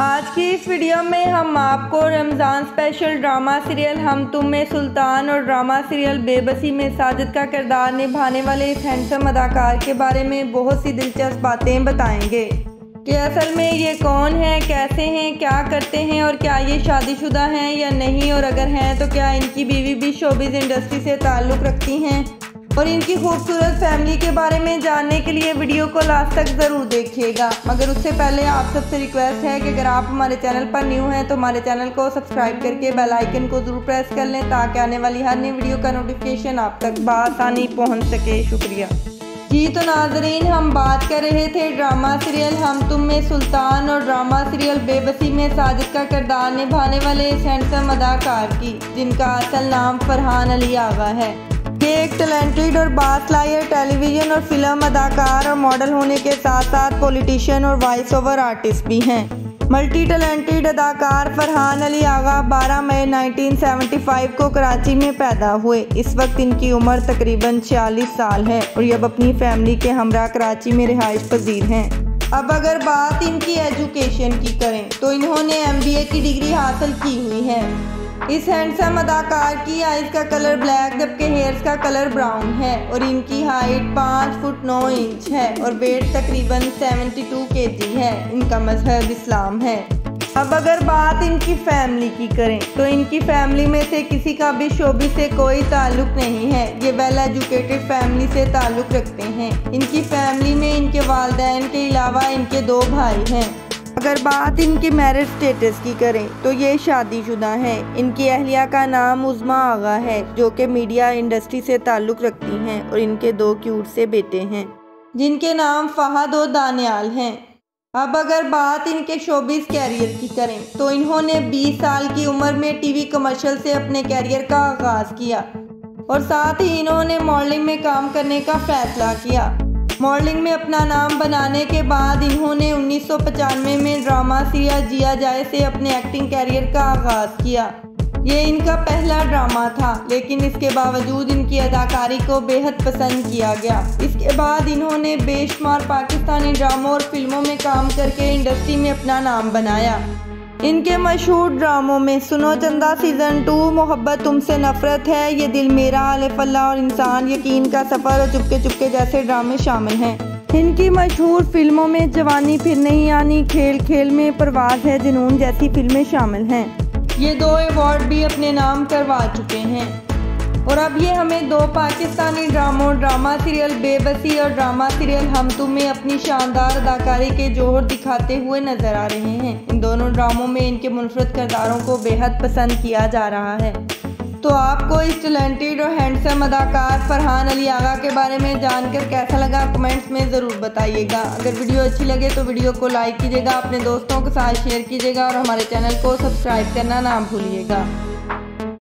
आज की इस वीडियो में हम आपको रमज़ान स्पेशल ड्रामा सीरियल हम तुम में सुल्तान और ड्रामा सीरियल बेबसी में साजिद का किरदार निभाने वाले इस हैंडसम अदाकार के बारे में बहुत सी दिलचस्प बातें बताएँगे। कि असल में ये कौन है, कैसे हैं, क्या करते हैं और क्या ये शादीशुदा हैं या नहीं और अगर हैं तो क्या इनकी बीवी भी शोबिज़ इंडस्ट्री से ताल्लुक़ रखती हैं? और इनकी खूबसूरत फैमिली के बारे में जानने के लिए वीडियो को लास्ट तक ज़रूर देखिएगा। मगर उससे पहले आप सबसे रिक्वेस्ट है कि अगर आप हमारे चैनल पर न्यू हैं तो हमारे चैनल को सब्सक्राइब करके बेल आइकन को ज़रूर प्रेस कर लें, ताकि आने वाली हर नई वीडियो का नोटिफिकेशन आप तक बसानी पहुँच सके। शुक्रिया। जी तो नाजरीन, हम बात कर रहे थे ड्रामा सीरियल हम तुम में सुल्तान और ड्रामा सीरियल बेबसी में साजिद का किरदार निभाने वाले इस अदाकार की, जिनका असल नाम फरहान अली आगा है। ये एक टैलेंटेड और बासलायर टेलीविज़न और फ़िल्म अदाकार और मॉडल होने के साथ साथ पॉलिटिशियन और वॉइस ओवर आर्टिस्ट भी हैं। मल्टी टैलेंटेड अदाकार फरहान अली आगा 12 मई 1975 को कराची में पैदा हुए। इस वक्त इनकी उम्र तकरीबन 46 साल है और ये अब अपनी फैमिली के हमरा कराची में रिहाइश पजीर हैं। अब अगर बात इनकी एजुकेशन की करें तो इन्होंने एमबीए की डिग्री हासिल की हुई है। इस हैंडसम अदाकार की आइज़ का कलर ब्लैक जबकि हेयर्स का कलर ब्राउन है और इनकी हाइट पाँच फुट नौ इंच है और वेट तकरीबन 72 केजी है। इनका मज़हब इस्लाम है। अब अगर बात इनकी फैमिली की करें तो इनकी फैमिली में से किसी का भी शोबी से कोई ताल्लुक नहीं है। ये वेल एजुकेटेड फैमिली से ताल्लुक रखते हैं। इनकी फैमिली में इनके वालदेन के अलावा इनके दो भाई हैं। अगर बात इनके मैरिज स्टेटस की करें तो ये शादीशुदा हैं। इनकी अहलिया का नाम उज़मा आगा है, जो कि मीडिया इंडस्ट्री से ताल्लुक़ रखती हैं और इनके दो क्यूट से बेटे हैं। जिनके नाम फ़हद और दानियाल हैं। अब अगर बात इनके शोबिस कैरियर की करें तो इन्होंने 20 साल की उम्र में टीवी कमर्शियल से अपने कैरियर का आगाज़ किया और साथ ही इन्होंने मॉडलिंग में काम करने का फैसला किया। मॉडलिंग में अपना नाम बनाने के बाद इन्होंने उन्नीस में ड्रामा सीरिया जिया जाए से अपने एक्टिंग कैरियर का आगाज़ किया। ये इनका पहला ड्रामा था, लेकिन इसके बावजूद इनकी अदाकारी को बेहद पसंद किया गया। इसके बाद इन्होंने बेशुमार पाकिस्तानी ड्रामों और फ़िल्मों में काम करके इंडस्ट्री में अपना नाम बनाया। इनके मशहूर ड्रामों में सुनो चंदा सीज़न टू, मोहब्बत तुमसे नफरत है, ये दिल मेरा फल्ला और इंसान यकीन का सफ़र और चुपके चुपके जैसे ड्रामे शामिल हैं। इनकी मशहूर फ़िल्मों में जवानी फिर नहीं आनी, खेल खेल में परवाज है, जुनून जैसी फ़िल्में शामिल हैं। ये दो अवार्ड भी अपने नाम करवा चुके हैं। और अब ये हमें दो पाकिस्तानी ड्रामों, ड्रामा सीरियल बेबसी और ड्रामा सीरियल हम तुम्हें अपनी शानदार अदाकारी के जोहर दिखाते हुए नज़र आ रहे हैं। इन दोनों ड्रामों में इनके मुनफरद किरदारों को बेहद पसंद किया जा रहा है। तो आपको इस टैलेंटेड और हैंडसम अदाकार फरहान अली आगा के बारे में जानकर कैसा लगा? कमेंट्स में ज़रूर बताइएगा। अगर वीडियो अच्छी लगे तो वीडियो को लाइक कीजिएगा, अपने दोस्तों के साथ शेयर कीजिएगा और हमारे चैनल को सब्सक्राइब करना ना भूलिएगा।